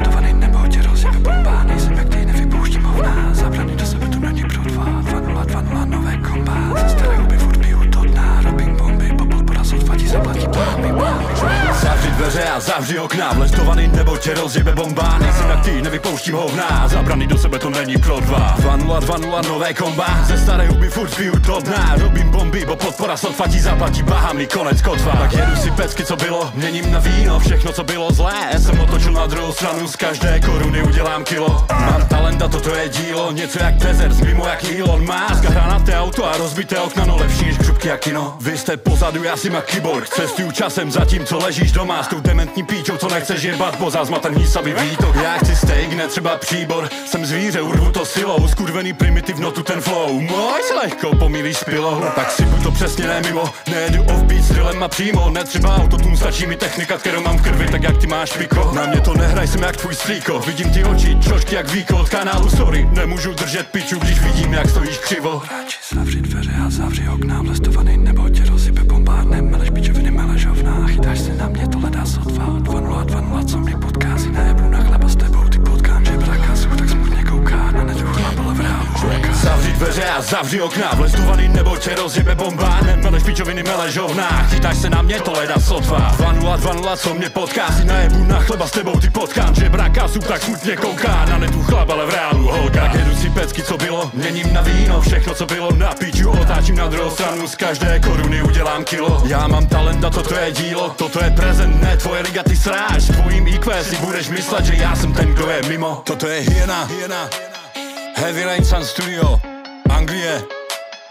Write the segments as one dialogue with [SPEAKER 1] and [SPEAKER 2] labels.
[SPEAKER 1] a zavři
[SPEAKER 2] dveře a zavři okna. Vleštovaný nebo tě rozjebe bomba. Nejsem jak ty, nevypouštím hovna. Zabrany do sebe to není pro dva 2020 nové komba. Ze staré huby furt piju to dna. Robím bomby, bo podpora sotva ti zaplatí Bahami, konec kotva. Tak jedu si pecky, co bylo, měním na víno Všechno, co bylo zlé, jsem otočil na druhou stranu Z každé koruny udělám kilo. Mám talent a toto je dílo. Něco jak desert, mimo jak Elon Musk. A hranáté auto a rozbité okna, no lepší než jak kino Vy jste pozadu, já si má keyboard. Cestuju časem zatím, co ležíš doma. S tou dementní píčou, co nechceš jebat Bo zázmatan hnízavý výtok. Já chci steak, ne třeba příbor. Jsem zvíře, urvu to silou. Skurvený primitiv, no tu ten flow. Můj se lehko pomílíš s Tak si to přesně ne mimo. Nejedu offbeat stylem a přímo. Ne třeba autotune, stačí mi technika, kterou mám v krvi Tak jak ty máš piko. Na mě to nehraj, jsem jak tvůj strýko Vidím ty oči, čošky jak výko od kanálu Sorry, nemůžu držet piču, když vidím jak stojíš křivo.
[SPEAKER 1] Radši zavři zavři okna Vlastovaný nebo tě rozjebe bomba Nemeleš pičoviny, meleš hovna Chytáš se na mě, tohle dá sotva. 2020, co mě podkází Najebu na chleba s tebou, ty potkám Že brakazu, tak smutně kouká. Na netu chlap, ale v kouká
[SPEAKER 2] Zavři dveře a zavři okna Vlestovaný nebo tě rozjebe bomba Nemeleš pičoviny, meleš hovna Chytáš se na mě, to leda sotva. 2020, co mě podkází Najebu na chleba s tebou, ty potkám Že brakazu, tak smutně kouká. Na netu chlap, ale v reálu holka. Si pecky, co bylo, měním na víno Všechno, co bylo. Na piču, na druhou stranu Z každé koruny udělám kilo Já mám talent a toto je dílo Toto je prezent, ne tvoje liga, ty sráš Tvojím IQ si budeš myslet, že já jsem ten, kdo je mimo Toto je hyena, hyena Heavy Rain Sun Studio, Anglie.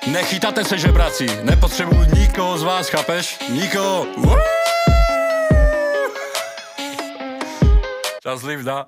[SPEAKER 2] Nechytáte se žebraci, nepotřebuji nikoho z vás, chápeš? Nikoho. Woo! Čas liv, da.